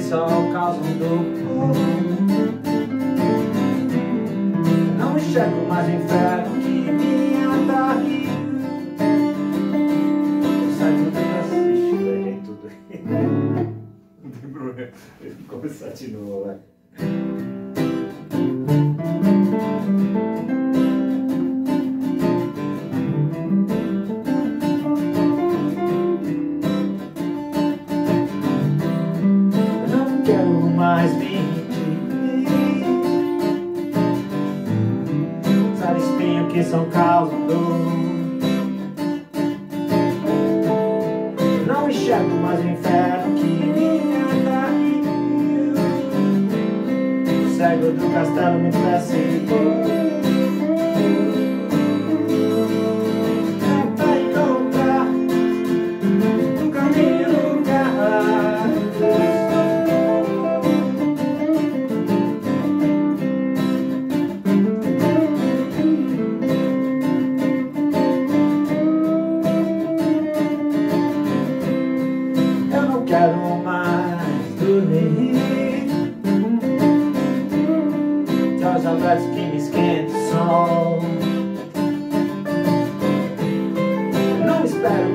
só causam dor. Não enxergo mais o inferno que me atrair. Sai do braço. Ixi, eu errei tudo. Não tem problema. Vou começar de novo, vai. Mais mentir. Sabe espinho que são causa dor. Não enxergo mais o inferno que me atraiu. Cego do castelo me perseguiu. Cause I'm glad to be skin soul. No, it's better.